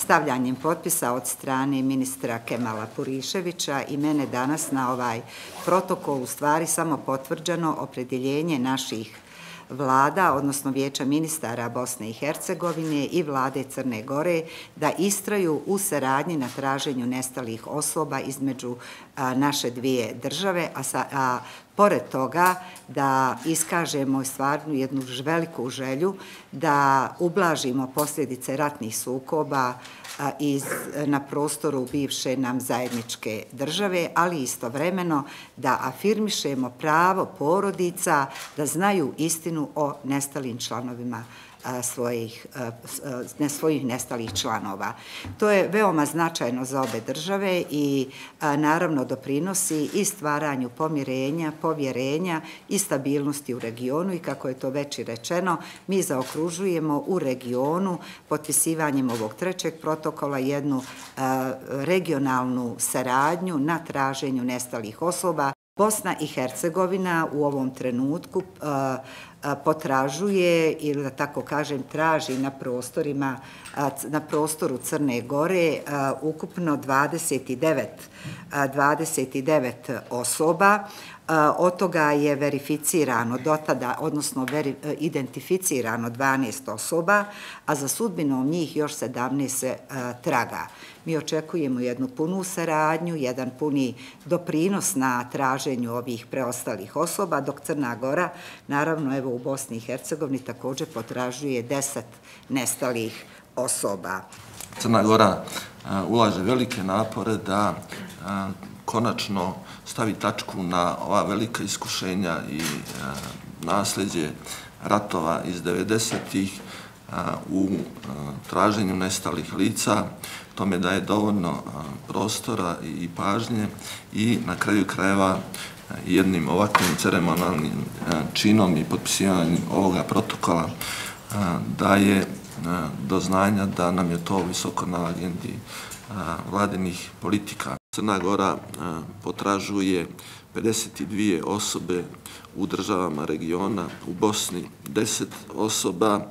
stavljanjem potpisa od strane ministra Kemala Puriševića i mene danas na ovaj protokol u stvari samo potvrđeno opredjeljenje naših vlada, odnosno vijeća ministara Bosne i Hercegovine i vlade Crne Gore da istraju u saradnji na traženju nestalih osoba između naše dvije države, a pored toga da iskažemo stvarnu jednu veliku želju da ublažimo posljedice ratnih sukoba na prostoru bivše nam zajedničke države, ali istovremeno da afirmišemo pravo porodica da znaju istinu o nestalim članovima svojih, svojih nestalih članova. To je veoma značajno za obe države i naravno doprinosi i stvaranju pomirenja, povjerenja i stabilnosti u regionu i kako je to već i rečeno, mi zaokružujemo u regionu potpisivanjem ovog trećeg protokola jednu regionalnu saradnju na traženju nestalih osoba. Bosna i Hercegovina u ovom trenutku eh, eh, potražuje ili da tako kažem traži na prostorima eh, na prostoru Crne Gore ukupno 29 29 osoba od toga je verificirano do tada, odnosno e, identificirano 12 osoba, a za sudbinom njih još 17 se e, traga. Mi očekujemo jednu punu saradnju, jedan puni doprinos na traženju ovih preostalih osoba, dok Crna Gora, naravno evo u Bosni i Hercegovini, također potražuje 10 nestalih osoba. Crna Gora e, ulaže velike napore da konačno stavi tačku na ova velika iskušenja i nasljeđe ratova iz 90-ih u traženju nestalih lica. Tome da je dovoljno prostora i pažnje i na kraju krajeva jednim ovakvim ceremonalnim činom i potpisivanjem ovoga protokola daje do znanja da nam je to visoko na agendi vladinih politika. Crna Gora e, potražuje 52 osobe u državama regiona, u Bosni 10 osoba.